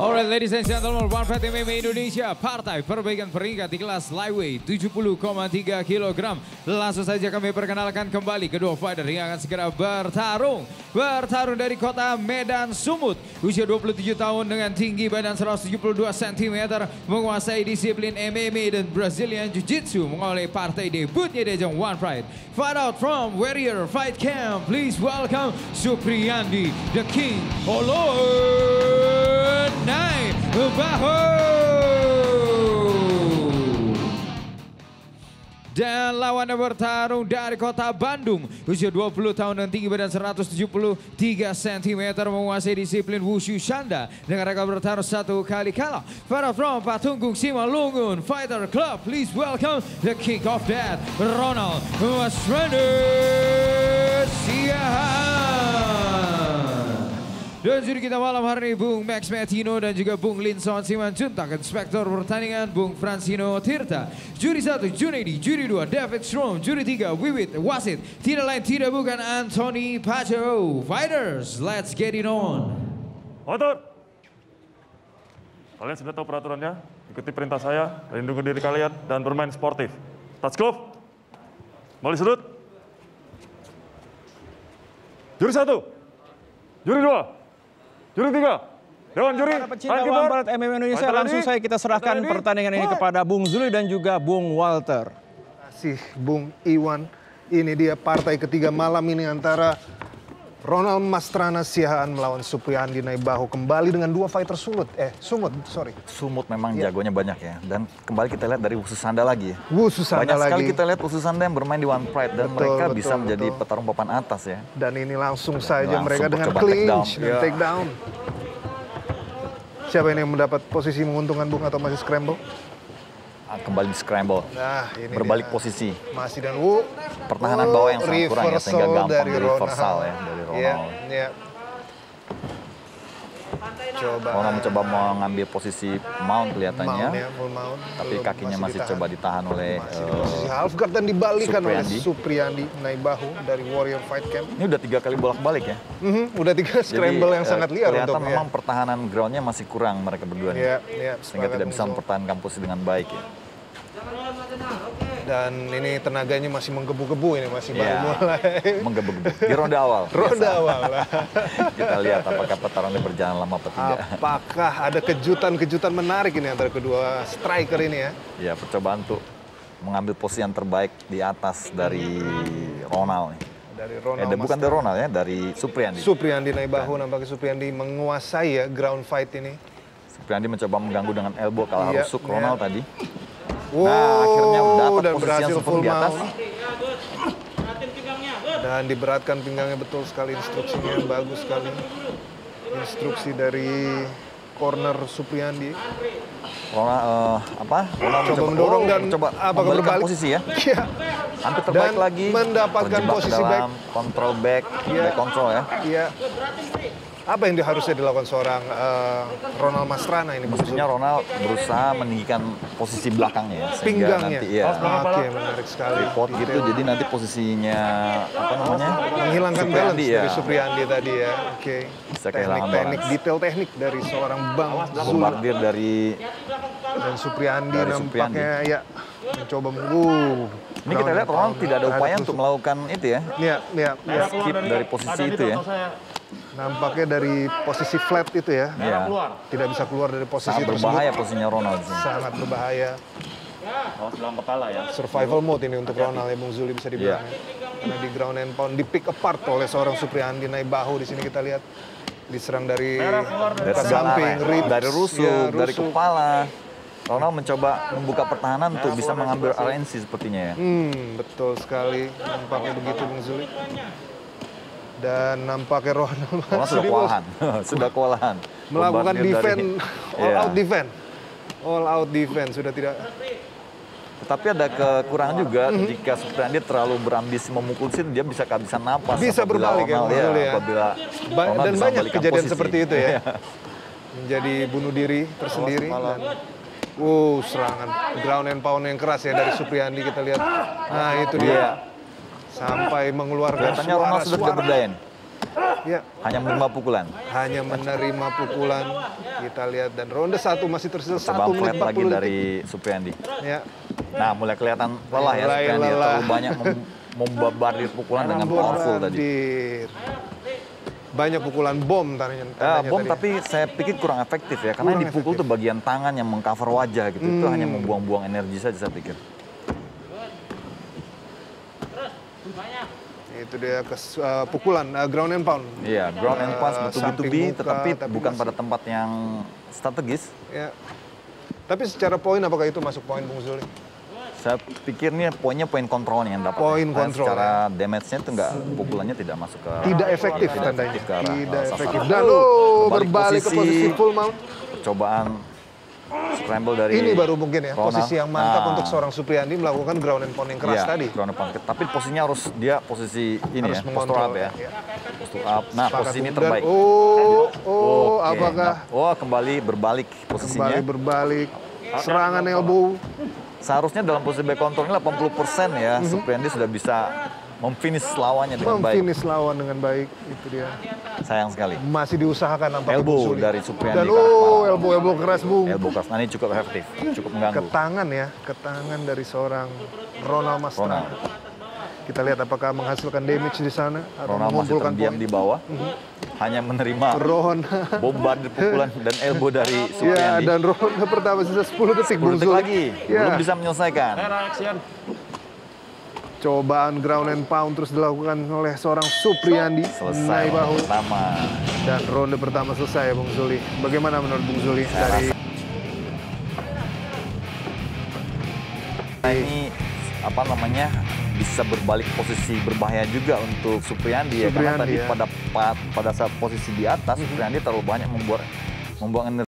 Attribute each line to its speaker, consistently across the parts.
Speaker 1: Alright ladies and gentlemen, One Fight MMA Indonesia Partai perbaikan peringkat di kelas Lightweight 70,3 kg Langsung saja kami perkenalkan kembali kedua fighter yang akan segera bertarung. Bertarung dari kota Medan Sumut. Usia 27 tahun dengan tinggi badan 172 cm Menguasai disiplin MMA dan Brazilian Jiu-Jitsu Mengoleh partai debutnya di ajang One Fight. Fight out from Warrior Fight Camp Please welcome Supriyandi The King. Olor Naik Bahu Dan lawannya bertarung dari kota Bandung Usia 20 tahun dan tinggi badan 173 cm Menguasai disiplin Wushu Shanda. Dengan rekor bertarung satu kali kalah Para from Patunggung Simalungun Fighter Club Please welcome the kick of death Ronald Masrender Siahaan dan juri kita malam hari ini Bung Max Metino dan juga Bung Linson Simanjuntak. Inspektor pertandingan Bung Francino Tirta. Juri satu Junedi, juri dua David Strom, juri tiga Wiwit Wasit. Tidak lain tidak bukan Anthony Pacho. Fighters, let's get it on.
Speaker 2: Motor. Kalian sudah tahu peraturannya? Ikuti perintah saya, lindungi diri kalian, dan bermain sportif. Touch glove. Balik sudut. Juri satu. Juri dua. Juri tiga. Dewan juri.
Speaker 3: Para pecinta. Barat MMA Indonesia langsung saja kita serahkan pertandingan ini
Speaker 2: Fight.
Speaker 3: kepada Bung Zuli dan juga Bung Walter.
Speaker 4: kasih Bung Iwan. Ini dia partai ketiga malam ini antara Ronald Mastrana Siahaan melawan Supriyandi Naibaho kembali dengan dua fighter sulut. Eh, sumut, sorry.
Speaker 5: Sumut memang
Speaker 4: Iya.
Speaker 5: jagonya banyak ya. Dan kembali kita lihat dari Ususanda lagi ya.
Speaker 4: Wu Susana
Speaker 5: Banyak sekali
Speaker 4: lagi.
Speaker 5: kita lihat Ususanda yang bermain di One Pride dan
Speaker 4: Betul,
Speaker 5: mereka
Speaker 4: betul,
Speaker 5: bisa menjadi
Speaker 4: betul.
Speaker 5: petarung papan atas ya.
Speaker 4: Dan ini langsung saja
Speaker 5: langsung
Speaker 4: mereka dengan
Speaker 5: take down.
Speaker 4: clinch dan
Speaker 5: Iya.
Speaker 4: take down. Siapa ini yang mendapat posisi menguntungkan Bung atau masih scramble?
Speaker 5: Ah, Kembali di scramble.
Speaker 4: Nah, ini
Speaker 5: Berbalik
Speaker 4: dia.
Speaker 5: posisi.
Speaker 4: Masih dan Wu.
Speaker 5: Pertahanan
Speaker 4: Oh,
Speaker 5: bawah yang sangat kurang ya, sehingga gampang
Speaker 4: dari
Speaker 5: di reversal
Speaker 4: Ronald.
Speaker 5: ya, dari
Speaker 4: Iya,
Speaker 5: Ronald.
Speaker 4: iya. Coba.
Speaker 5: Ronald mencoba mengambil posisi mount kelihatannya.
Speaker 4: Mount ya, full mount.
Speaker 5: Tapi
Speaker 4: Belum,
Speaker 5: kakinya masih,
Speaker 4: ditahan.
Speaker 5: coba ditahan oleh
Speaker 4: Masih di
Speaker 5: eh,
Speaker 4: posisi half guard dan dibalikan oleh
Speaker 5: Supriyandi.
Speaker 4: Supriyandi Naibahu dari Warrior Fight Camp.
Speaker 5: ini udah tiga kali bolak-balik ya.
Speaker 4: Mhm, udah tiga scramble yang
Speaker 5: eh,
Speaker 4: sangat liar untuk
Speaker 5: memang pertahanan groundnya masih kurang mereka berdua nih.
Speaker 4: ya. Ya,
Speaker 5: Sehingga tidak bisa mempertahankan posisi dengan baik ya.
Speaker 4: Dan ini tenaganya masih menggebu-gebu ini masih baru
Speaker 5: Iya.
Speaker 4: mulai.
Speaker 5: Menggebu-gebu. Di ronde awal.
Speaker 4: Ronde
Speaker 5: biasa.
Speaker 4: awal.
Speaker 5: Kita lihat apakah pertarungannya berjalan lama atau tidak.
Speaker 4: Apakah ada kejutan-kejutan menarik ini antara kedua striker ini ya?
Speaker 5: Ya, percobaan untuk mengambil posisi yang terbaik di atas dari Ronald. nih.
Speaker 4: Dari
Speaker 5: Eh,
Speaker 4: Ronald
Speaker 5: dan bukan dari Ronald ya, dari Supriyandi.
Speaker 4: Supriyandi Naibahu nampaknya Supriyandi menguasai ya ground fight ini.
Speaker 5: Supriyandi mencoba mengganggu dengan elbow kalah
Speaker 4: Iya,
Speaker 5: rusuk
Speaker 4: iya.
Speaker 5: Ronald tadi.
Speaker 4: Wow,
Speaker 5: akhirnya dapat
Speaker 4: dan
Speaker 5: posisi
Speaker 4: berhasil
Speaker 5: yang di atas.
Speaker 4: Dan diberatkan pinggangnya betul sekali instruksinya bagus sekali. Instruksi dari corner Supriyandi.
Speaker 5: Ronald eh, apa? Ronald
Speaker 4: Coba
Speaker 5: mencoba-
Speaker 4: mendorong
Speaker 5: oh,
Speaker 4: dan apakah
Speaker 5: membalikkan
Speaker 4: berbalik?
Speaker 5: posisi ya.
Speaker 4: Iya.
Speaker 5: Hampir terbaik
Speaker 4: Dan
Speaker 5: lagi.
Speaker 4: mendapatkan posisi
Speaker 5: dalam Control back,
Speaker 4: Iya.
Speaker 5: back control ya.
Speaker 4: Iya. Apa yang harusnya dilakukan seorang eh, Ronald Mastrana ini?
Speaker 5: Mestinya
Speaker 4: Zul?
Speaker 5: Ronald berusaha meninggikan posisi belakangnya ya. Sehingga
Speaker 4: pinggangnya.
Speaker 5: nanti ya.
Speaker 4: Oke, menarik sekali.
Speaker 5: report gitu jadi nanti posisinya apa namanya
Speaker 4: menghilangkan
Speaker 5: Supriyandi
Speaker 4: balance
Speaker 5: ya
Speaker 4: dari Supriyandi tadi ya. Oke.
Speaker 5: Bisa kehilangan
Speaker 4: Teknik-teknik,
Speaker 5: balance.
Speaker 4: detail teknik dari seorang Bang Zul
Speaker 5: bombardir dari
Speaker 4: dan Supriyandi
Speaker 5: Dari
Speaker 4: nampaknya ya mencoba uh,
Speaker 5: ini kita lihat Ronald tidak ada upaya untuk melakukan itu ya
Speaker 4: Ya, ya, ya.
Speaker 5: skip dari posisi itu ya
Speaker 4: Nampaknya dari posisi flat itu ya.
Speaker 5: ya
Speaker 4: Tidak bisa keluar dari posisi
Speaker 5: sangat
Speaker 4: tersebut.
Speaker 5: berbahaya posisinya Ronald.
Speaker 4: Sangat berbahaya.
Speaker 2: Awas dalam kepala ya.
Speaker 4: Survival mode ini untuk Ronald ya Bung Zuli bisa dibilang.
Speaker 5: Iya.
Speaker 4: ya. Karena di ground and pound di pick apart oleh seorang Supriyandi Naibahu di sini kita lihat diserang dari
Speaker 5: dari
Speaker 4: samping, ribs,
Speaker 5: dari rusuk
Speaker 4: ya,
Speaker 5: dari
Speaker 4: rusuk.
Speaker 5: kepala Ronald mencoba membuka pertahanan untuk bisa mengambil RNC sepertinya ya
Speaker 4: Hmm, betul sekali. Nampaknya begitu Bung Zuli. Dan nampaknya Ronald masih
Speaker 5: sudah kewalahan sudah kewalahan
Speaker 4: melakukan
Speaker 5: Bombardir dari-
Speaker 4: defense, all
Speaker 5: Iya.
Speaker 4: out defense. All out defense sudah tidak
Speaker 5: Tetapi ada kekurangan juga jika Supriyandi terlalu berambisi memukul sini dia bisa kehabisan napas.
Speaker 4: Bisa berbalik ya,
Speaker 5: Ronald,
Speaker 4: betul ya.
Speaker 5: Apabila
Speaker 4: Ba-
Speaker 5: Ronald
Speaker 4: dan banyak kejadian
Speaker 5: posisi.
Speaker 4: seperti itu ya.
Speaker 5: Iya.
Speaker 4: menjadi bunuh diri tersendiri dan uh serangan ground and pound yang keras ya dari Supriyandi kita lihat. Nah, itu dia.
Speaker 5: Iya.
Speaker 4: Sampai mengeluarkan
Speaker 5: Kelihatannya Ronald sudah tidak berdaya.
Speaker 4: Ya.
Speaker 5: Hanya menerima pukulan.
Speaker 4: Hanya menerima pukulan. Kita lihat dan ronde satu masih tersisa satu menit
Speaker 5: flat lagi
Speaker 4: 40 detik.
Speaker 5: dari Supriyandi.
Speaker 4: Ya.
Speaker 5: Nah, mulai kelihatan lelah ya
Speaker 4: Mulai
Speaker 5: Supriyandi.
Speaker 4: lelah.
Speaker 5: Terlalu banyak mem- membabardir pukulan dengan powerful tadi.
Speaker 4: Banyak pukulan bom tadinya.
Speaker 5: Ya,
Speaker 4: tandanya
Speaker 5: bom
Speaker 4: tadi.
Speaker 5: tapi saya pikir kurang efektif ya karena yang
Speaker 4: Kurang
Speaker 5: dipukul tuh bagian tangan yang mengcover wajah gitu itu
Speaker 4: Hmm.
Speaker 5: hanya membuang-buang energi saja saya pikir
Speaker 4: Itu dia kes, uh, pukulan uh, ground and pound.
Speaker 5: iya ground and pound
Speaker 4: Eh, samping
Speaker 5: betul
Speaker 4: muka,
Speaker 5: tetapi
Speaker 4: tapi
Speaker 5: bukan
Speaker 4: masih-
Speaker 5: pada tempat yang strategis
Speaker 4: Ya. Tapi secara poin apakah itu masuk poin Bung Zuli?
Speaker 5: saya pikir nih poinnya poin kontrolnya yang dapat
Speaker 4: Poin kontrol,
Speaker 5: secara damage-nya itu enggak pukulannya tidak masuk ke
Speaker 4: Tidak efektif tandanya. Tidak
Speaker 5: uh,
Speaker 4: efektif. Dan oh,
Speaker 5: Kembali
Speaker 4: berbalik ke posisi full mount.
Speaker 5: percobaan scramble dari
Speaker 4: Ini baru mungkin ya
Speaker 5: Ronald.
Speaker 4: posisi yang mantap
Speaker 5: Nah,
Speaker 4: untuk seorang Supriyandi melakukan ground and pound yang keras
Speaker 5: iya,
Speaker 4: tadi.
Speaker 5: ground and pound. Tapi posisinya harus dia posisi ini
Speaker 4: Harus
Speaker 5: ya,
Speaker 4: mengontrol,
Speaker 5: up ya.
Speaker 4: ya.
Speaker 5: Posture up. Nah,
Speaker 4: Sepakat,
Speaker 5: posisi ini terbaik.
Speaker 4: Oh, oh,
Speaker 5: Oke,
Speaker 4: apakah
Speaker 5: nah, oh, kembali berbalik posisinya.
Speaker 4: kembali berbalik serangan elbow?
Speaker 5: Seharusnya dalam posisi back control ini 80% ya, Supriyandi sudah bisa memfinish lawannya dengan baik.
Speaker 4: Memfinish lawan dengan baik. Itu dia.
Speaker 5: Sayang sekali.
Speaker 4: Masih diusahakan nampaknya
Speaker 5: Elbow
Speaker 4: Bung Zuli.
Speaker 5: dari Supriyandi
Speaker 4: Dan oh, elbow elbow keras Bung.
Speaker 5: Elbow cross. Nah, ini cukup efektif, cukup
Speaker 4: Ke
Speaker 5: mengganggu.
Speaker 4: tangan ya, ke tangan dari seorang Ronald Mastrana.
Speaker 5: Ronald.
Speaker 4: Kita lihat apakah menghasilkan damage di sana atau
Speaker 5: Ronald masih
Speaker 4: mengumpulkan
Speaker 5: terdiam
Speaker 4: poin.
Speaker 5: di bawah, hanya menerima
Speaker 4: Ronald.
Speaker 5: bombardir pukulan dan elbow dari
Speaker 4: Ya,
Speaker 5: Supriyandi.
Speaker 4: dan ronde pertama sisa 10 detik
Speaker 5: 10
Speaker 4: Bung
Speaker 5: detik lagi,
Speaker 4: Ya.
Speaker 5: belum bisa menyelesaikan.
Speaker 4: Cobaan ground and pound terus dilakukan oleh seorang Supriyandi.
Speaker 5: Selesai
Speaker 4: Naik bahu.
Speaker 5: pertama.
Speaker 4: Dan ronde pertama selesai Bung Zuli. Bagaimana menurut Bung Zuli dari
Speaker 5: Nah, ini apa namanya bisa berbalik posisi berbahaya juga untuk Supriyandi ya karena tadi
Speaker 4: ya.
Speaker 5: pada pa- pada saat posisi di atas Supriyandi terlalu banyak membuat membuang energi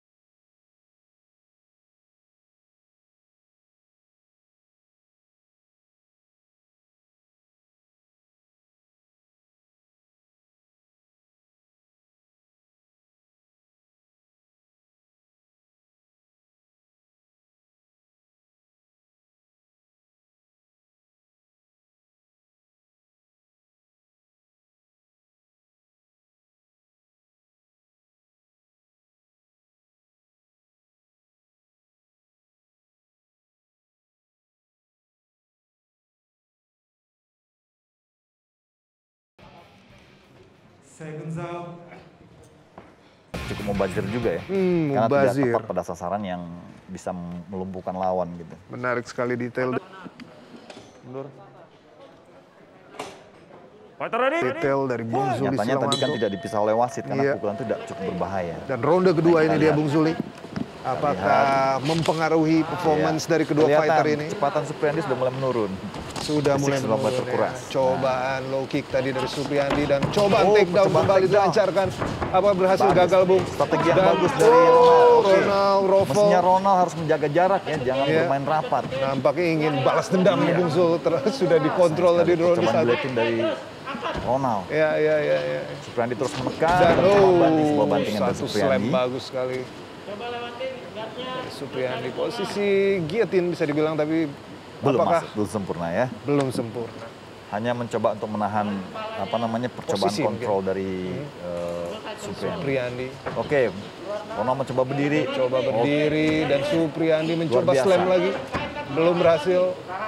Speaker 5: cukup mubazir juga ya
Speaker 4: Hmm,
Speaker 5: karena tidak
Speaker 4: mubazir.
Speaker 5: tepat pada sasaran yang bisa melumpuhkan lawan gitu
Speaker 4: menarik sekali detail
Speaker 2: ready?
Speaker 4: detail dari Bung Zuli
Speaker 5: nyatanya tadi kan tidak dipisah oleh wasit karena
Speaker 4: Iya.
Speaker 5: pukulan itu tidak cukup berbahaya
Speaker 4: Dan ronde kedua
Speaker 5: Kita
Speaker 4: ini dia. Bung Zuli. Apakah mempengaruhi performance dari kedua
Speaker 5: Kelihatan
Speaker 4: fighter ini?
Speaker 5: kecepatan Supriyandi sudah mulai menurun
Speaker 4: Sudah mulai
Speaker 5: Fisik sudah mulai
Speaker 4: menurun ya.
Speaker 5: terkuras.
Speaker 4: Cobaan low kick tadi dari Supriyandi dan cobaan
Speaker 5: Oh,
Speaker 4: takedown
Speaker 5: percobaan
Speaker 4: kembali dilancarkan. Apa berhasil
Speaker 5: Bagus.
Speaker 4: gagal Bung?
Speaker 5: Strategi yang
Speaker 4: Dan-
Speaker 5: bagus dari
Speaker 4: oh,
Speaker 5: Ronald. Oke.
Speaker 4: Ronald Rovo.
Speaker 5: Mestinya Ronald harus menjaga jarak ya, jangan
Speaker 4: Iya.
Speaker 5: bermain rapat.
Speaker 4: Nampaknya ingin balas dendam
Speaker 5: Iya.
Speaker 4: Bung Zul terus sudah dikontrol tadi di ronde
Speaker 5: Coba
Speaker 4: satu.
Speaker 5: dilihatin dari Ronald.
Speaker 4: Ya ya ya ya.
Speaker 5: Supriyandi terus menekan
Speaker 4: Dan
Speaker 5: banting sebuah
Speaker 4: oh,
Speaker 5: bantingan dari
Speaker 4: satu slam bagus sekali. Supriyandi posisi guillotine bisa dibilang tapi
Speaker 5: Belum
Speaker 4: apakah
Speaker 5: masuk, belum sempurna ya.
Speaker 4: belum sempurna?
Speaker 5: Hanya mencoba untuk menahan apa namanya percobaan
Speaker 4: Posisi
Speaker 5: kontrol dari eh, Supriyandi.
Speaker 4: Supriyandi
Speaker 5: Oke, Ronald mencoba berdiri.
Speaker 4: coba berdiri dan Supriyandi mencoba slam lagi belum berhasil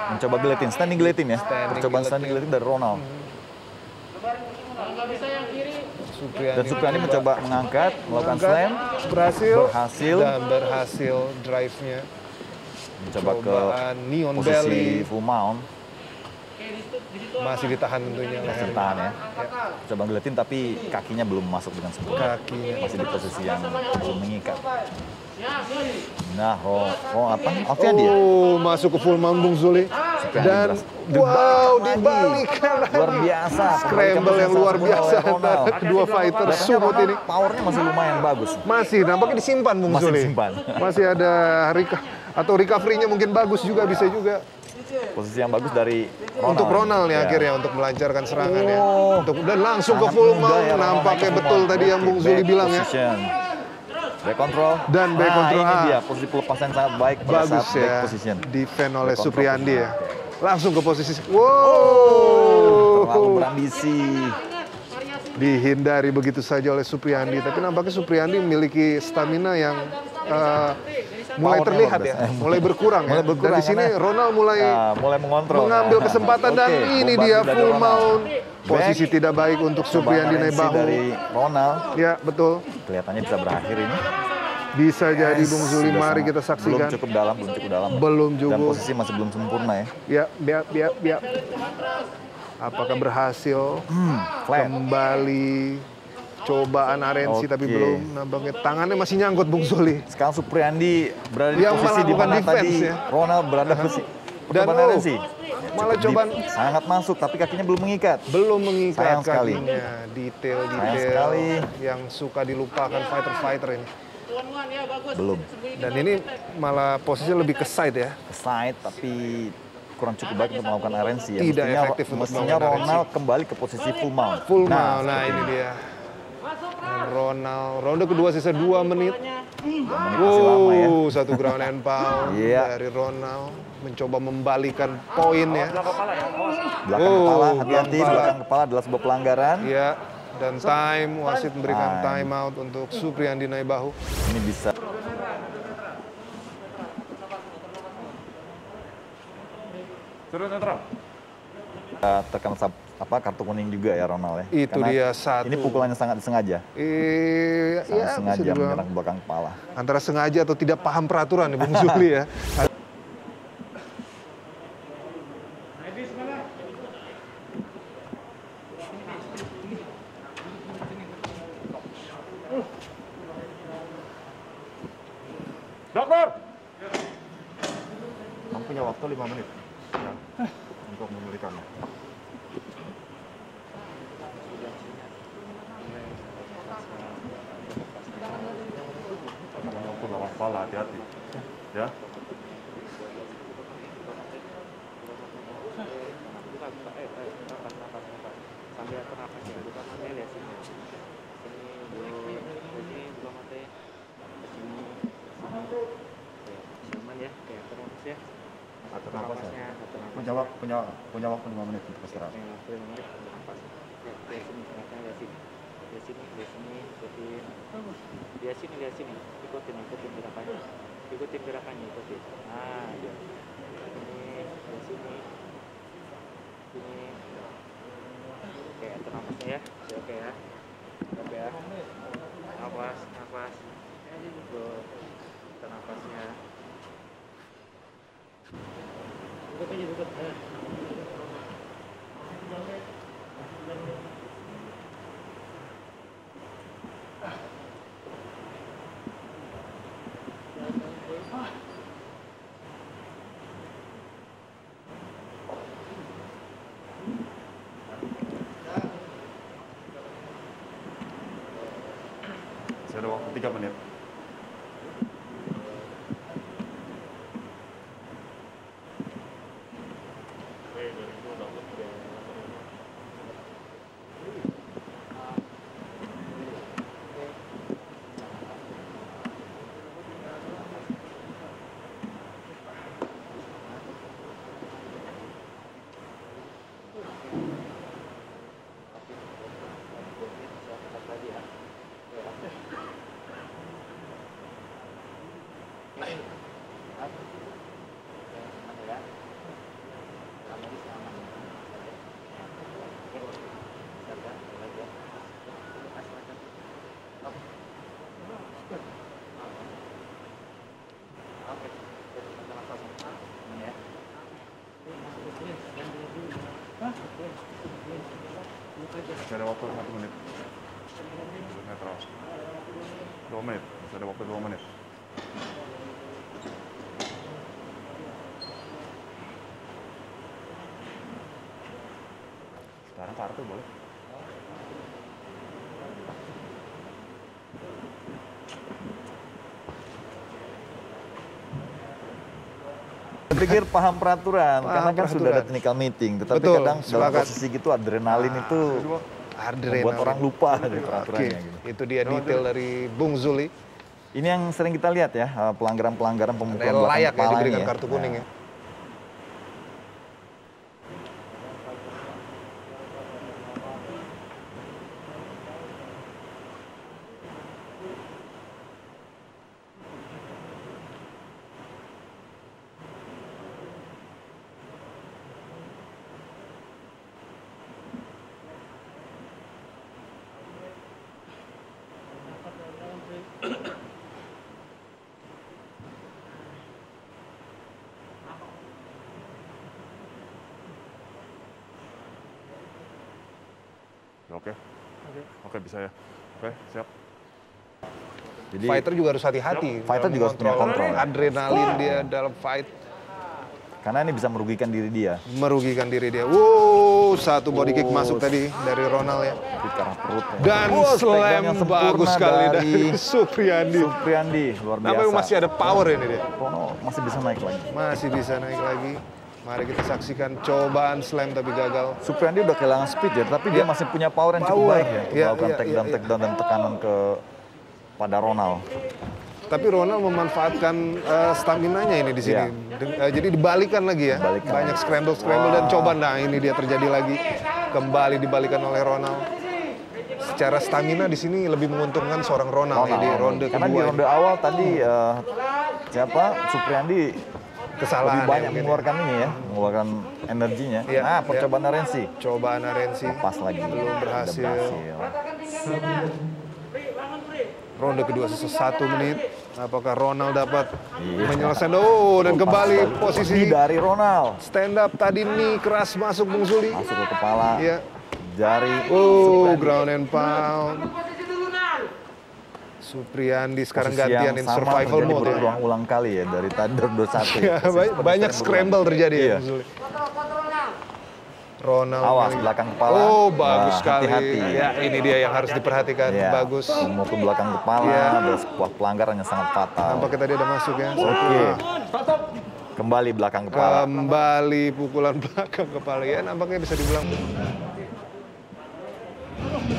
Speaker 5: mencoba guillotine, standing guillotine ya.
Speaker 4: Standing
Speaker 5: percobaan standing
Speaker 4: guillotine.
Speaker 5: guillotine dari Ronald.
Speaker 4: Supriyandi
Speaker 5: Dan Supriyandi mencoba mengangkat, melakukan slam,
Speaker 4: berhasil
Speaker 5: Berhasil.
Speaker 4: dan berhasil drive-nya
Speaker 5: mencoba ke
Speaker 4: neon
Speaker 5: posisi
Speaker 4: belly
Speaker 5: full mount,
Speaker 4: masih ditahan tentunya
Speaker 5: masih
Speaker 4: lehernya
Speaker 5: tahan ya. Coba guillotine tapi kakinya belum masuk dengan sempurna.
Speaker 4: kakinya
Speaker 5: Masih di posisi yang belum mengikat. Nah, oh, oh apa? Alfian dia.
Speaker 4: Oh, masuk ke full mount Bung Zuli. Dan wow,
Speaker 5: dibalikan Luar biasa.
Speaker 4: Scramble yang luar biasa antara kedua fighter sumut ini.
Speaker 5: Powernya masih lumayan bagus.
Speaker 4: Masih, nampaknya disimpan Bung
Speaker 5: Masih
Speaker 4: Zuli.
Speaker 5: disimpan.
Speaker 4: Masih ada reka atau recovery-nya mungkin bagus juga bisa juga.
Speaker 5: Posisi yang bagus dari Ronald.
Speaker 4: Untuk Ronald nih
Speaker 5: Ya.
Speaker 4: akhirnya untuk melancarkan serangannya.
Speaker 5: Oh.
Speaker 4: Untuk dan langsung ke
Speaker 5: Sangat
Speaker 4: full
Speaker 5: mudah
Speaker 4: mount
Speaker 5: ya,
Speaker 4: nampaknya
Speaker 5: ke
Speaker 4: betul
Speaker 5: full
Speaker 4: tadi yang Bung Zuli bilang ya.
Speaker 5: Back control.
Speaker 4: Dan back
Speaker 5: nah,
Speaker 4: control,
Speaker 5: ini
Speaker 4: ah.
Speaker 5: dia posisi pelepasan yang sangat baik pada
Speaker 4: Bagus
Speaker 5: saat back
Speaker 4: ya.
Speaker 5: position.
Speaker 4: Defend oleh
Speaker 5: Back
Speaker 4: Supriyandi ya. Langsung ke posisi.
Speaker 5: Terlalu
Speaker 4: Wow.
Speaker 5: berambisi.
Speaker 4: dihindari begitu saja oleh Supriyandi. Tapi nampaknya Supriyandi memiliki stamina yang eh, mulai terlihat ya, mulai berkurang ya.
Speaker 5: Mulai berkurang,
Speaker 4: Dan di sini Ronald mulai
Speaker 5: Nah, mulai mengontrol.
Speaker 4: mengambil
Speaker 5: Nah,
Speaker 4: kesempatan dan
Speaker 5: oke,
Speaker 4: ini dia full mount. Posisi
Speaker 5: Back.
Speaker 4: tidak baik untuk Supriyandi
Speaker 5: Combaan
Speaker 4: naik
Speaker 5: RNC
Speaker 4: bahu.
Speaker 5: dari Ronald
Speaker 4: Ya betul.
Speaker 5: kelihatannya bisa berakhir ini.
Speaker 4: Bisa jadi Bung Zuli, mari kita
Speaker 5: Belum
Speaker 4: saksikan.
Speaker 5: cukup dalam, belum cukup dalam.
Speaker 4: Belum
Speaker 5: Dan
Speaker 4: juga.
Speaker 5: posisi masih belum sempurna ya.
Speaker 4: Ya, biar, biar, biar. Apakah berhasil
Speaker 5: Flat.
Speaker 4: kembali cobaan Arensi tapi
Speaker 5: Oke.
Speaker 4: belum nampaknya tangannya masih nyangkut Bung Zuli.
Speaker 5: Sekarang Supriyandi berada di
Speaker 4: Yang
Speaker 5: posisi di mana
Speaker 4: defense
Speaker 5: tadi
Speaker 4: ya.
Speaker 5: Ronald berada posisi.
Speaker 4: Dan
Speaker 5: RNC.
Speaker 4: malah
Speaker 5: deep, sangat masuk tapi kakinya belum mengikat.
Speaker 4: Belum mengikat
Speaker 5: Sayang sekali.
Speaker 4: kakinya. Detail-detail
Speaker 5: sekali.
Speaker 4: yang suka dilupakan fighter-fighter ini.
Speaker 5: Belum.
Speaker 4: Dan ini malah posisinya lebih ke side ya.
Speaker 5: Ke side tapi kurang cukup baik untuk melakukan RNC ya.
Speaker 4: Tidak
Speaker 5: mestinya,
Speaker 4: efektif untuk
Speaker 5: mestinya Ronald kembali ke posisi full mount.
Speaker 4: Full
Speaker 5: nah,
Speaker 4: mount. Nah, ini dia. Ronald, ronde kedua sisa 2 menit.
Speaker 5: lama ya.
Speaker 4: Wow, satu ground and pound
Speaker 5: Iya.
Speaker 4: dari Ronald mencoba membalikan poin ya.
Speaker 5: Belakang
Speaker 4: Oh,
Speaker 5: kepala, hati-hati.
Speaker 4: belakang kepala.
Speaker 5: Belakang kepala adalah sebuah pelanggaran.
Speaker 4: Ya, dan time wasit memberikan
Speaker 5: Time.
Speaker 4: out untuk Supriyandi Naibahu.
Speaker 5: Ini bisa
Speaker 2: Sudah netral.
Speaker 5: Uh, terkena sab- apa kartu kuning juga ya Ronald ya.
Speaker 4: Itu
Speaker 5: Karena
Speaker 4: dia satu.
Speaker 5: Ini pukulannya sangat disengaja.
Speaker 4: Eh,
Speaker 5: Sangat
Speaker 4: ya,
Speaker 5: sengaja menyerang belakang kepala.
Speaker 4: antara sengaja atau tidak paham peraturan ya Bung Zuli ya.
Speaker 2: Dokter!
Speaker 6: Kamu punya waktu 5 menit ya, untuk memulihkannya.
Speaker 2: Kamu waktu lawan kepala, hati-hati. Ya.
Speaker 7: sambil pernapas ya bukan sambil ya sini sini dulu sini buka mata ya ke sini sini ya nyaman ya kayak pernapas ya
Speaker 6: Atur nafas ya.
Speaker 7: Napasnya, atur nafas
Speaker 6: Punya, wak- punya, punya waktu 5 menit untuk istirahat.
Speaker 7: ya boleh banget atur nafas ya lihat sini pernapasannya lihat sini lihat sini lihat sini ikutin lihat sini lihat sini. Ikutin ikutin gerakannya. Ikutin gerakannya ikutin. Nah ya sini lihat sini. Sini. Oke atur nafasnya ya. Oke, ya. Oke ya. Nafas nafas. Good. atur nafasnya. Aja duduk
Speaker 2: 3 menit. Saya ada waktu 1 menit. Netral. 2 menit. Saya ada waktu 2 menit. Sekarang kartu boleh.
Speaker 5: Saya pikir paham peraturan,
Speaker 4: Paham
Speaker 5: karena kan sudah ada
Speaker 4: peraturan.
Speaker 5: technical meeting. Tetapi
Speaker 4: Betul,
Speaker 5: kadang dalam posisi gitu adrenalin itu
Speaker 4: Adrenalin.
Speaker 5: membuat orang lupa dari peraturannya. Gitu.
Speaker 4: itu dia detail dari Bung Zuli.
Speaker 5: Ini yang sering kita lihat ya, eh, pelanggaran-pelanggaran pemukulan
Speaker 4: layak ya diberikan
Speaker 5: ya.
Speaker 4: kartu kuning ya.
Speaker 2: Oke. Oke, bisa ya. Oke, siap.
Speaker 5: Jadi
Speaker 4: Fighter juga harus hati-hati.
Speaker 5: Fighter juga harus punya kontrol.
Speaker 4: Adrenalin dia dalam fight
Speaker 5: karena ini bisa merugikan diri dia.
Speaker 4: merugikan diri dia. Wow, satu body kick masuk tadi dari Ronald ya.
Speaker 5: Arah perutnya.
Speaker 4: Dan
Speaker 5: takedown
Speaker 4: slam
Speaker 5: yang
Speaker 4: bagus sekali dari
Speaker 5: dari
Speaker 4: Supriyandi.
Speaker 5: Supriyandi luar biasa.
Speaker 4: Nampaknya masih ada power ini dia.
Speaker 5: Rono masih bisa naik lagi.
Speaker 4: Masih bisa naik lagi. Mari kita saksikan cobaan slam tapi gagal.
Speaker 5: Supriyandi udah kehilangan speed ya, tapi dia masih punya power yang cukup
Speaker 4: Power.
Speaker 5: baik ya untuk
Speaker 4: Iya,
Speaker 5: melakukan
Speaker 4: iya,
Speaker 5: takedown,
Speaker 4: iya, iya.
Speaker 5: takedown dan tekanan ke pada Ronald.
Speaker 4: Tapi Ronald memanfaatkan eh, stamina-nya ini di sini. Eh, jadi dibalikan lagi ya.
Speaker 5: Dibalikan.
Speaker 4: Banyak scramble-scramble dan coba nah ini dia terjadi lagi. Kembali dibalikan oleh Ronald. Secara stamina di sini lebih menguntungkan seorang Ronald, ya, di ronde
Speaker 5: Karena
Speaker 4: kedua.
Speaker 5: di ronde awal tadi eh, siapa Supriyandi
Speaker 4: Kesalahan
Speaker 5: lebih
Speaker 4: ya
Speaker 5: banyak
Speaker 4: ya.
Speaker 5: mengeluarkan ini ya, mengeluarkan energinya.
Speaker 4: Iya,
Speaker 5: nah, percobaan Arensi
Speaker 4: Cobaan Arensi.
Speaker 5: pas lagi
Speaker 4: Belum berhasil.
Speaker 5: berhasil.
Speaker 4: Ronde kedua sisa satu menit. Apakah Ronald dapat
Speaker 5: Iya.
Speaker 4: menyelesaikan? Oh, dan
Speaker 5: pas
Speaker 4: kembali posisi
Speaker 5: dari Ronald
Speaker 4: stand up tadi nih keras masuk Bung Suli.
Speaker 5: masuk ke kepala
Speaker 4: Iya.
Speaker 5: jari
Speaker 4: Oh, ground and pound. Supriyandi sekarang
Speaker 5: Posisi
Speaker 4: gantian
Speaker 5: yang
Speaker 4: in
Speaker 5: sama
Speaker 4: survival mode ya.
Speaker 5: berulang-ulang kali ya dari tadi dari 21
Speaker 4: Ya,
Speaker 5: Posisi
Speaker 4: banyak
Speaker 5: sering
Speaker 4: scramble
Speaker 5: berulang.
Speaker 4: terjadi ya,
Speaker 5: Iya.
Speaker 4: Suli. Ronald.
Speaker 5: Awas
Speaker 4: kali-
Speaker 5: belakang kepala.
Speaker 4: Oh, bagus
Speaker 5: Nah,
Speaker 4: sekali.
Speaker 5: hati-hati.
Speaker 4: Ya, ini dia yang harus diperhatikan.
Speaker 5: Iya,
Speaker 4: Bagus.
Speaker 5: memukul belakang kepala
Speaker 4: Iya.
Speaker 5: ada sebuah pelanggaran yang sangat fatal.
Speaker 4: Nampaknya tadi ada masuk ya.
Speaker 5: Oke. Kembali belakang kepala.
Speaker 4: Kembali pukulan belakang kepala ya, nampaknya bisa dibilang.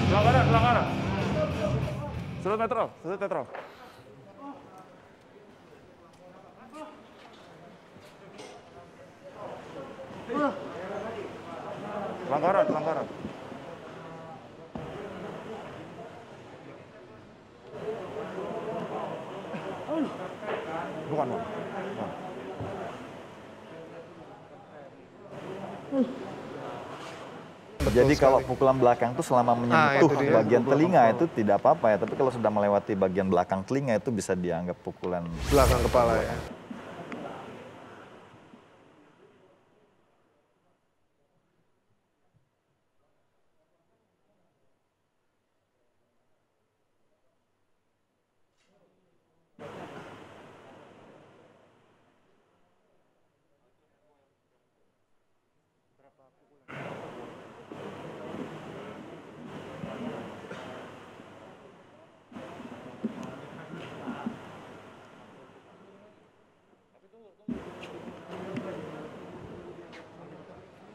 Speaker 2: Pelanggaran, pelanggaran. Sudut netral, sudut netral. Pelanggaran, pelanggaran. Bukan, bukan. Bukan.
Speaker 5: Jadi kalau pukulan belakang itu selama menyentuh
Speaker 4: itu dia.
Speaker 5: bagian telinga itu tidak apa-apa ya, tapi kalau sudah melewati bagian belakang telinga itu bisa dianggap pukulan
Speaker 4: Belakang kepala ya.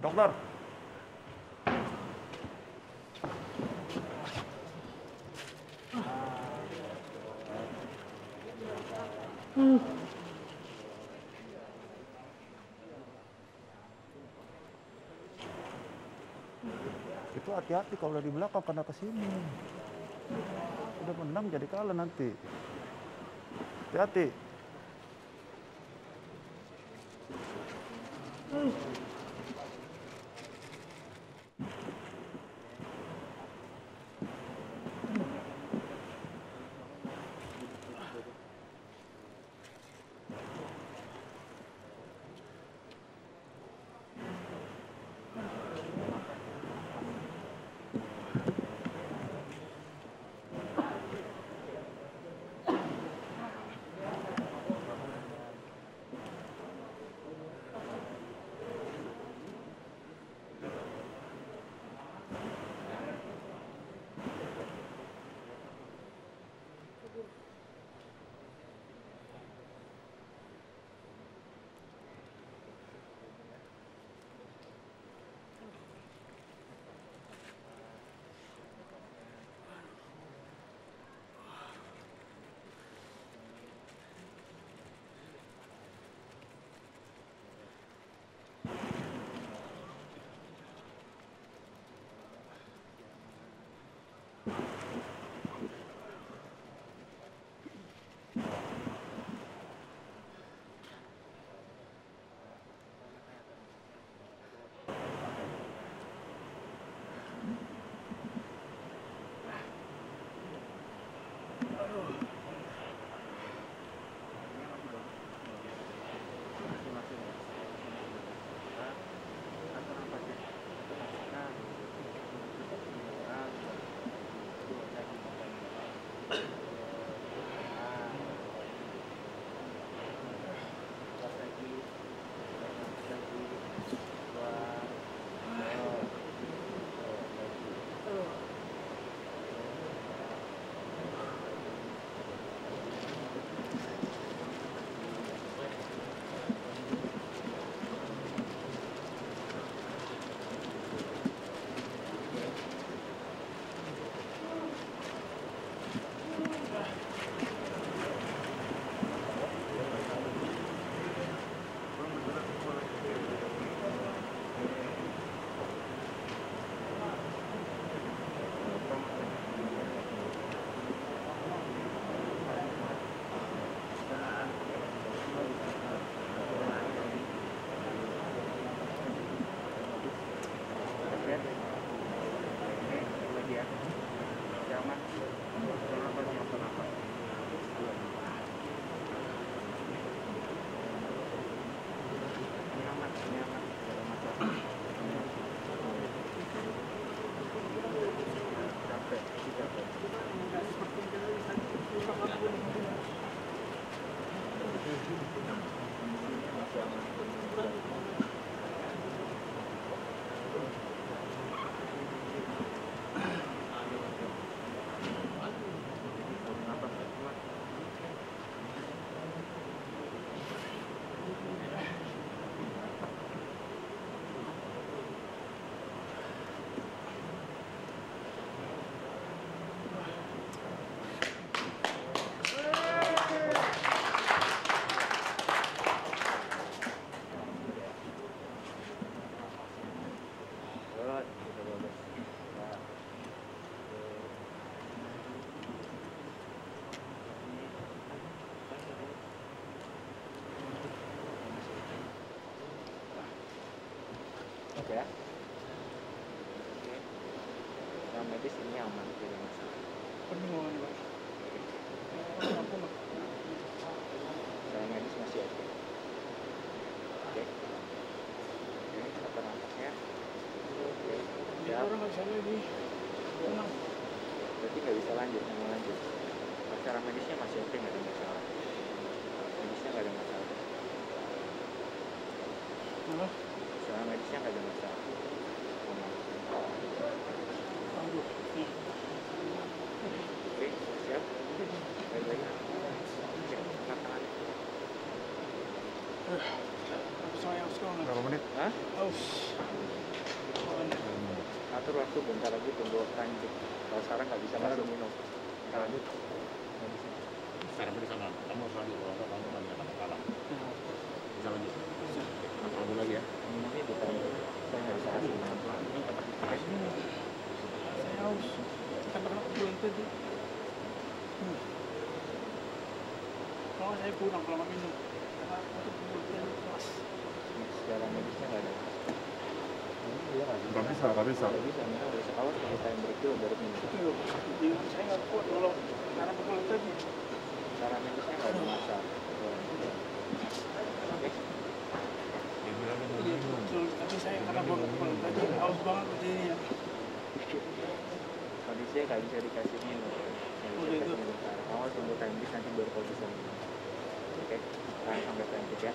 Speaker 2: Dokter.
Speaker 6: Itu hati-hati kalau di belakang karena ke sini. Udah menang jadi kalah nanti. Hati-hati.
Speaker 7: dia. Oh. Ya. Oke. Yang medis ini aman, tidak masalah. Saya medis masih oke. Oke. Oke, satu nafasnya. Oke. Siap. Berarti nggak bisa lanjut, nggak mau lanjut. Secara medisnya masih oke, nggak ada masalah. Medisnya nggak ada masalah. Secara medisnya nggak ada masalah. Aman. Oke, siap. Baik-baik. Oke, angkat tangannya.
Speaker 4: Berapa menit?
Speaker 7: Hah? Atur waktu bentar lagi tunggu lanjut. Kalau sekarang nggak bisa langsung minum. Ntar lanjut.
Speaker 8: Sekarang di sana, kamu harus lanjut kalau nggak kamu nanti akan kalah. Bisa lanjut. Lanjut lagi ya.
Speaker 7: Di tahun saya nggak bisa kasih minum. Ada. Iya nggak bisa.
Speaker 2: Nggak bisa, nggak bisa.
Speaker 7: Nggak bisa, minum bisa. Awas kalau time break dulu baru minum. Secara medisnya nggak ada masalah. Oke. Kondisinya nggak bisa dikasih minum. Nggak bisa kasih minum sekarang. Awas tunggu time break nanti baru kalau bisa minum. Oke. Tahan sampai time break ya.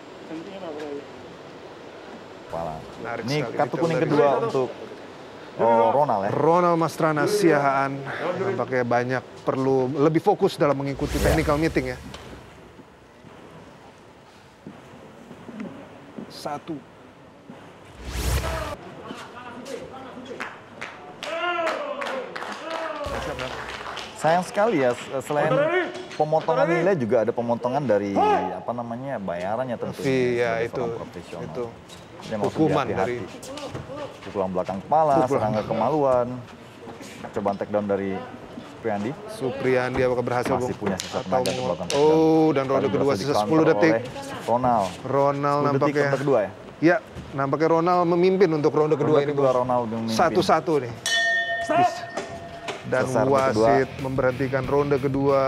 Speaker 5: Kepala.
Speaker 4: Menarik
Speaker 5: Ini
Speaker 4: sekali
Speaker 5: kartu kuning
Speaker 4: dari-
Speaker 5: kedua untuk oh, Ronald ya.
Speaker 4: Ronald Mastrana Siahaan nampaknya banyak perlu lebih fokus dalam mengikuti technical meeting ya. Satu.
Speaker 5: Sayang sekali ya selain pemotongan nilai juga ada pemotongan dari apa namanya bayarannya tentu.
Speaker 4: Iya itu,
Speaker 5: profesional.
Speaker 4: itu
Speaker 5: Mau
Speaker 4: hukuman dari
Speaker 5: pukulan belakang kepala,
Speaker 4: Pukulan.
Speaker 5: serangan kemaluan, cobaan takedown dari Priandi.
Speaker 4: Supriyandi apakah berhasil
Speaker 5: Masih
Speaker 4: Bung?
Speaker 5: punya sisa
Speaker 4: Atau
Speaker 5: tenaga melakukan takedown.
Speaker 4: Oh dan ronde kedua sisa
Speaker 5: di-counter
Speaker 4: 10 detik.
Speaker 5: Ronald. 10
Speaker 4: Ronald nampaknya
Speaker 5: ronde kedua ya.
Speaker 4: Ya, nampaknya Ronald memimpin untuk ronde kedua
Speaker 5: Ronde
Speaker 4: ini.
Speaker 5: kedua. Ronald memimpin.
Speaker 4: Satu-satu nih. Dan
Speaker 5: kedua.
Speaker 4: wasit memberhentikan ronde kedua.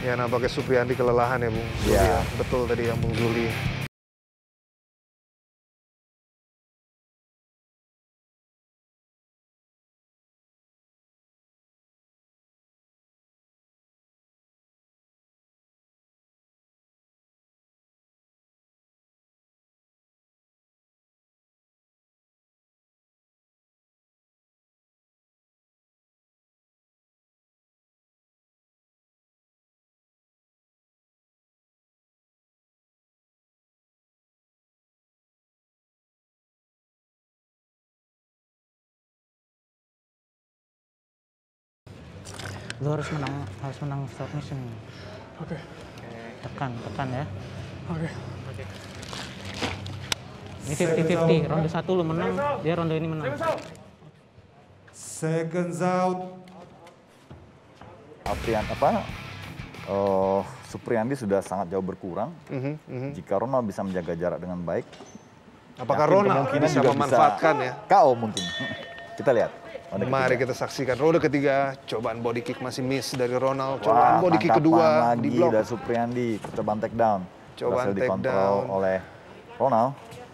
Speaker 4: Ya nampaknya Supriyandi kelelahan ya Bung. Zuli
Speaker 5: Ya.
Speaker 4: ya. Betul tadi yang Bung Zuli.
Speaker 9: Lu harus menang harus menang submission
Speaker 10: Oke.
Speaker 9: tekan tekan ya
Speaker 10: Oke.
Speaker 9: ini 50-50 ronde satu lu menang dia ronde ini menang
Speaker 11: Seconds out.
Speaker 5: Aprian apa? Oh, Supriyandi sudah sangat jauh berkurang.
Speaker 4: Mhm, mhm.
Speaker 5: Jika Ronald bisa menjaga jarak dengan baik,
Speaker 4: Apakah
Speaker 5: kemungkinan
Speaker 4: bisa memanfaatkan ya?
Speaker 5: KO mungkin. Kita lihat. Ronde
Speaker 4: Mari
Speaker 5: ketiga.
Speaker 4: kita saksikan ronde ketiga. Cobaan body kick masih miss dari Ronald.
Speaker 5: Wah,
Speaker 4: Cobaan body kick kedua
Speaker 5: lagi
Speaker 4: di blok.
Speaker 5: dari Supriyandi. Percobaan take down.
Speaker 4: Cobaan
Speaker 5: Berhasil
Speaker 4: take
Speaker 5: dikontrol
Speaker 4: down.
Speaker 5: oleh Ronald.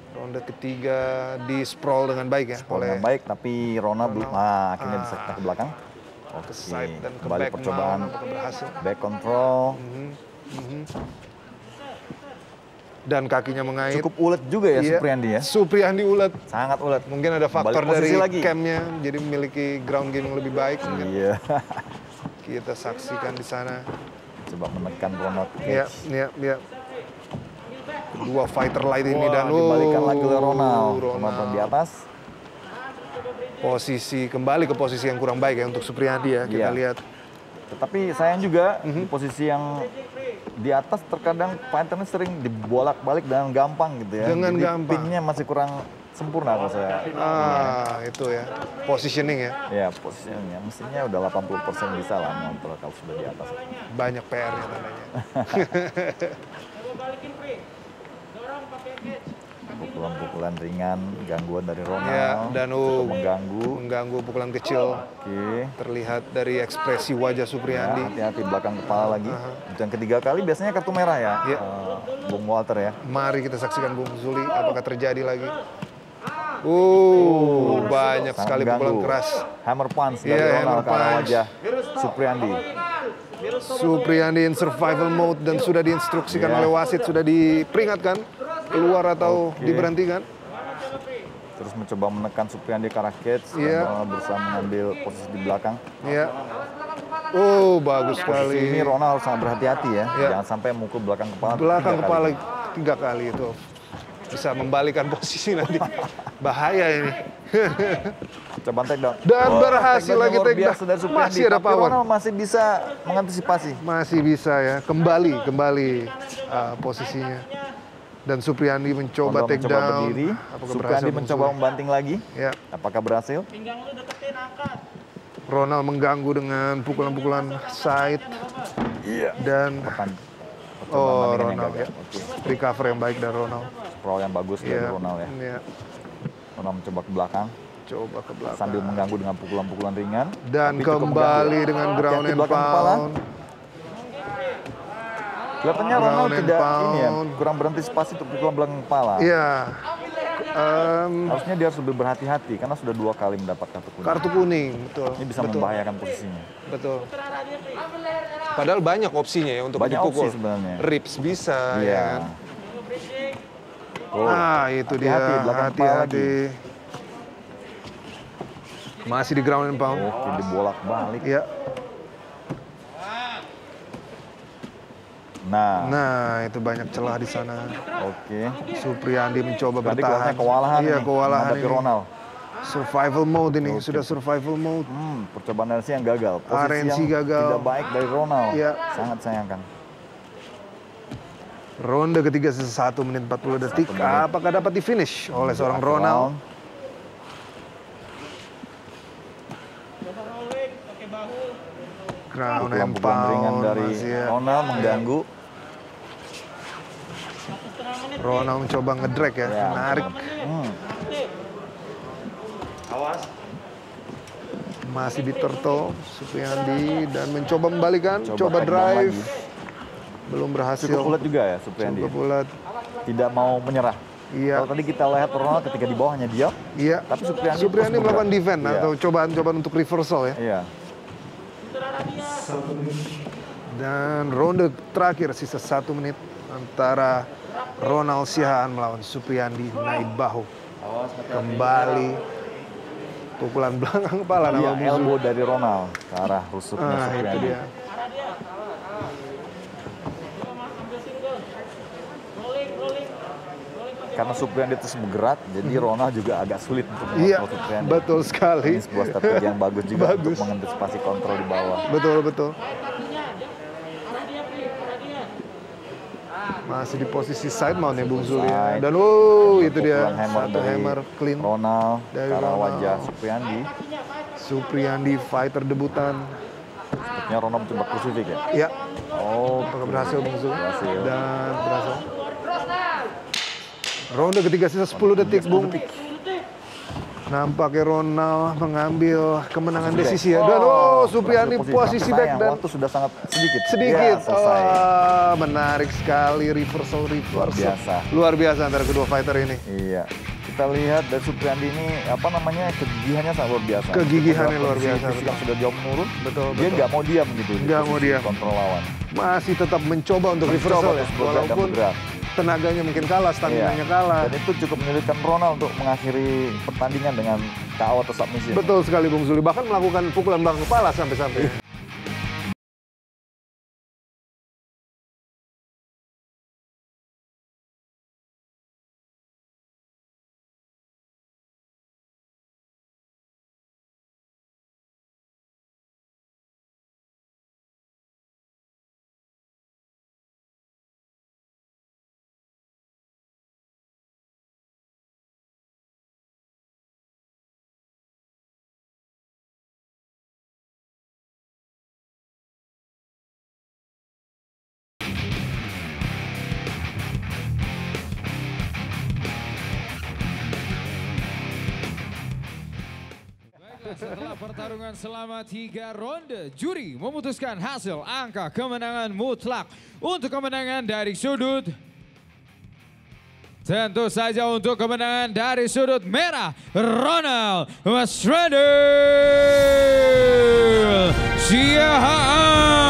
Speaker 4: Ronde ketiga di sprawl dengan baik ya
Speaker 5: Scroll
Speaker 4: oleh
Speaker 5: dengan baik, tapi Ronald belum. Ah, akhirnya bisa
Speaker 4: Ah.
Speaker 5: kena ke belakang. Oke,
Speaker 4: ke side dan ke
Speaker 5: kembali
Speaker 4: back
Speaker 5: percobaan
Speaker 4: mount. Apakah berhasil?
Speaker 5: back control.
Speaker 4: Mhm. Dan kakinya mengait.
Speaker 5: Cukup ulet juga ya
Speaker 4: Iya.
Speaker 5: Supriyandi ya.
Speaker 4: Supriyandi ulet.
Speaker 5: Sangat ulet.
Speaker 4: Mungkin ada faktor dari
Speaker 5: lagi.
Speaker 4: camnya, jadi memiliki ground game yang lebih baik. Mungkin
Speaker 5: Iya.
Speaker 4: kita saksikan di sana.
Speaker 5: Coba menekan Ronald.
Speaker 4: Iya, iya, iya. Dua fighter light ini
Speaker 5: Wah,
Speaker 4: dan
Speaker 5: dibalikan lagi oleh Ronald.
Speaker 4: Ronald.
Speaker 5: Di atas.
Speaker 4: Posisi kembali ke posisi yang kurang baik ya untuk Supriyandi ya. Kita
Speaker 5: Iya.
Speaker 4: lihat.
Speaker 5: Tetapi sayang juga di
Speaker 4: Mhm.
Speaker 5: posisi yang di atas terkadang fighternya sering dibolak-balik dengan gampang gitu ya.
Speaker 4: Dengan
Speaker 5: Jadi
Speaker 4: gampang.
Speaker 5: pinnya masih kurang sempurna kalau saya.
Speaker 4: Ah, itu ya. Positioning ya.
Speaker 5: Ya posisinya mestinya udah 80% bisa lah ngontrol kalau sudah di atas.
Speaker 4: Banyak PR-nya tandanya.
Speaker 5: Pukulan-pukulan ringan, gangguan dari Ronald.
Speaker 4: Ya, dan
Speaker 5: Cukup
Speaker 4: oh,
Speaker 5: mengganggu.
Speaker 4: mengganggu pukulan kecil.
Speaker 5: Oke.
Speaker 4: Terlihat dari ekspresi wajah
Speaker 5: Ya,
Speaker 4: Supriyandi.
Speaker 5: hati-hati belakang kepala lagi. Dan ketiga kali biasanya kartu merah ya,
Speaker 4: Iya.
Speaker 5: eh, Bung Walter ya.
Speaker 4: Mari kita saksikan Bung Zuli apakah terjadi lagi. Uh, banyak
Speaker 5: Sangat
Speaker 4: sekali pukulan
Speaker 5: mengganggu.
Speaker 4: keras.
Speaker 5: Hammer punch dari
Speaker 4: Iya,
Speaker 5: Ronald ke wajah Supriyandi.
Speaker 4: Supriyandi in survival mode dan sudah diinstruksikan
Speaker 5: Iya.
Speaker 4: oleh wasit, sudah diperingatkan keluar atau
Speaker 5: Oke.
Speaker 4: diberhentikan.
Speaker 5: Terus mencoba menekan dan
Speaker 4: Iya.
Speaker 5: Ronald berusaha mengambil posisi di belakang.
Speaker 4: Ya. Oh, bagus
Speaker 5: Posisi
Speaker 4: sekali.
Speaker 5: ini Ronald harus sangat berhati-hati ya.
Speaker 4: Iya.
Speaker 5: Jangan sampai mukul belakang kepala.
Speaker 4: Belakang
Speaker 5: tiga
Speaker 4: kepala
Speaker 5: kali.
Speaker 4: tiga kali itu bisa membalikan posisi nanti. Bahaya ini.
Speaker 5: Coba take down.
Speaker 4: Dan
Speaker 5: Wah,
Speaker 4: berhasil
Speaker 5: take
Speaker 4: lagi take down.
Speaker 5: dari.
Speaker 4: Masih ada power.
Speaker 5: Ronald masih bisa mengantisipasi.
Speaker 4: Masih bisa ya, kembali kembali uh, posisinya. Dan Supriyandi mencoba take
Speaker 5: mencoba
Speaker 4: down.
Speaker 5: berdiri.
Speaker 4: Apakah
Speaker 5: Supriyandi
Speaker 4: berhasil
Speaker 5: mencoba membanting lagi.
Speaker 4: Ya,
Speaker 5: Apakah berhasil?
Speaker 4: Ronald mengganggu dengan pukulan-pukulan side
Speaker 5: Iya.
Speaker 4: dan
Speaker 5: Pertan
Speaker 4: oh Ronald ya.
Speaker 5: Oke.
Speaker 4: Recover yang baik dari Ronald.
Speaker 5: Sprawl yang bagus dari
Speaker 4: Iya.
Speaker 5: Ronald ya.
Speaker 4: Iya.
Speaker 5: Ronald mencoba ke belakang
Speaker 4: Coba ke belakang.
Speaker 5: sambil mengganggu dengan pukulan-pukulan ringan.
Speaker 4: Dan
Speaker 5: Tapi
Speaker 4: kembali dengan ground and
Speaker 5: belakang kepala.
Speaker 4: Pound.
Speaker 5: Kelihatannya Ronald tidak ini ya,
Speaker 4: pound.
Speaker 5: kurang berantisipasi untuk pukulan belakang kepala.
Speaker 4: Iya. Em,
Speaker 5: Harusnya dia harus lebih berhati-hati karena sudah dua kali mendapat kartu kuning.
Speaker 4: kartu kuning, betul.
Speaker 5: Ini bisa
Speaker 4: betul,
Speaker 5: membahayakan posisinya.
Speaker 4: Betul. Padahal banyak opsinya ya untuk
Speaker 5: Banyak
Speaker 4: dipukul.
Speaker 5: opsi sebenarnya.
Speaker 4: Ribs bisa ya
Speaker 5: Iya.
Speaker 4: kan.
Speaker 5: Oh,
Speaker 4: Ah, itu dia.
Speaker 5: hati-hati, belakang kepala
Speaker 4: Hati-hati. Masih di ground and pound.
Speaker 5: Oke, dibolak-balik.
Speaker 4: Iya.
Speaker 5: Nah,
Speaker 4: Nah, itu banyak celah di sana.
Speaker 5: oke.
Speaker 4: Supriyandi mencoba
Speaker 5: Tadi
Speaker 4: bertahan.
Speaker 5: kewalahan
Speaker 4: Iya,
Speaker 5: nih
Speaker 4: kewalahan ini.
Speaker 5: Ronald.
Speaker 4: Survival mode ini, sudah survival mode.
Speaker 5: Hmm, percobaan RNC yang gagal. Posisi
Speaker 4: RNC
Speaker 5: yang
Speaker 4: gagal.
Speaker 5: tidak baik dari Ronald.
Speaker 4: Iya.
Speaker 5: Sangat sayangkan.
Speaker 4: Ronde ketiga sisa 1 menit 40 detik.
Speaker 5: menit.
Speaker 4: Apakah dapat di finish oleh seorang Ronald?
Speaker 5: round.
Speaker 4: Ground and pound
Speaker 5: dari
Speaker 4: masih ya.
Speaker 5: Ronald mengganggu.
Speaker 4: Ronald mencoba ngedrag ya,
Speaker 5: Ya,
Speaker 4: menarik.
Speaker 5: Hmm,
Speaker 4: Masih di turtle, Supriyandi dan mencoba membalikan,
Speaker 5: Coba
Speaker 4: coba, drive.
Speaker 5: lagi.
Speaker 4: Belum berhasil.
Speaker 5: cukup ulet juga ya Supriyandi.
Speaker 4: Cukup ulet.
Speaker 5: Tidak mau menyerah.
Speaker 4: Iya.
Speaker 5: Kalau tadi kita lihat Ronald ketika di bawah hanya diam.
Speaker 4: Iya.
Speaker 5: Tapi Supriyandi
Speaker 4: Supriyandi melakukan defense
Speaker 5: Iya.
Speaker 4: atau cobaan-cobaan untuk reversal ya.
Speaker 5: Iya.
Speaker 4: Dan ronde terakhir sisa satu menit antara Ronald Sihaan melawan Supriyandi naik bahu. Kembali pukulan belakang kepala
Speaker 5: Iya,
Speaker 4: nama
Speaker 5: elbow dari Ronald ke arah rusuknya
Speaker 4: Ah, itu
Speaker 5: Supriyandi.
Speaker 4: dia.
Speaker 5: Karena Supriyandi terus bergerak, jadi Ronald juga agak sulit untuk.
Speaker 4: Iya,
Speaker 5: Supriyandi.
Speaker 4: betul sekali.
Speaker 5: Ini sebuah strategi yang bagus juga
Speaker 4: Bagus.
Speaker 5: untuk mengantisipasi kontrol di bawah.
Speaker 4: Betul, betul. Masih di posisi side mount ya Bung Zul ya. Dan oh itu dia
Speaker 5: hammer
Speaker 4: satu hammer clean
Speaker 5: Ronald
Speaker 4: Dari
Speaker 5: wajah Supriyandi.
Speaker 4: Supriyandi fighter debutan.
Speaker 5: Yang Ronald mencoba crucifix ya.
Speaker 4: Ya,
Speaker 5: Oh,
Speaker 4: berhasil Bung Zul?
Speaker 5: Berhasil.
Speaker 4: Dan berhasil. Ronde ketiga sisa 10 detik Bung. Nampaknya Ronald mengambil kemenangan
Speaker 5: Posisi
Speaker 4: desisi ya. Dan
Speaker 5: Oh,
Speaker 4: oh, Supriyandi
Speaker 5: berhasil
Speaker 4: posisi back dan
Speaker 5: waktu sudah sangat sedikit.
Speaker 4: sedikit.
Speaker 5: Ya, selesai.
Speaker 4: Wah, menarik sekali reversal reversal.
Speaker 5: biasa.
Speaker 4: Luar biasa antara kedua fighter ini.
Speaker 5: Iya. Kita lihat dari Supriyandi ini apa namanya kegigihannya sangat luar biasa.
Speaker 4: Kegigihannya
Speaker 5: Dalam
Speaker 4: luar biasa,
Speaker 5: fisik
Speaker 4: betul.
Speaker 5: yang sudah jauh menurun.
Speaker 4: Betul,
Speaker 5: Dia nggak mau diam gitu. di
Speaker 4: Nggak mau diam.
Speaker 5: Kontrol lawan.
Speaker 4: Masih tetap mencoba untuk
Speaker 5: Mencoba
Speaker 4: reversal ya.
Speaker 5: dan
Speaker 4: Walaupun
Speaker 5: bergerak.
Speaker 4: Tenaganya mungkin kalah, stamina-nya
Speaker 5: Iya.
Speaker 4: kalah.
Speaker 5: Dan itu cukup menyulitkan Ronald untuk mengakhiri pertandingan dengan KO atau submission.
Speaker 4: Betul sekali Bung Zuli. Bahkan melakukan pukulan belakang kepala sampai-sampai.
Speaker 1: Setelah pertarungan selama tiga ronde, juri memutuskan hasil angka kemenangan mutlak untuk kemenangan dari sudut Tentu saja untuk kemenangan dari sudut merah, Ronald Mastrandel Siahaan.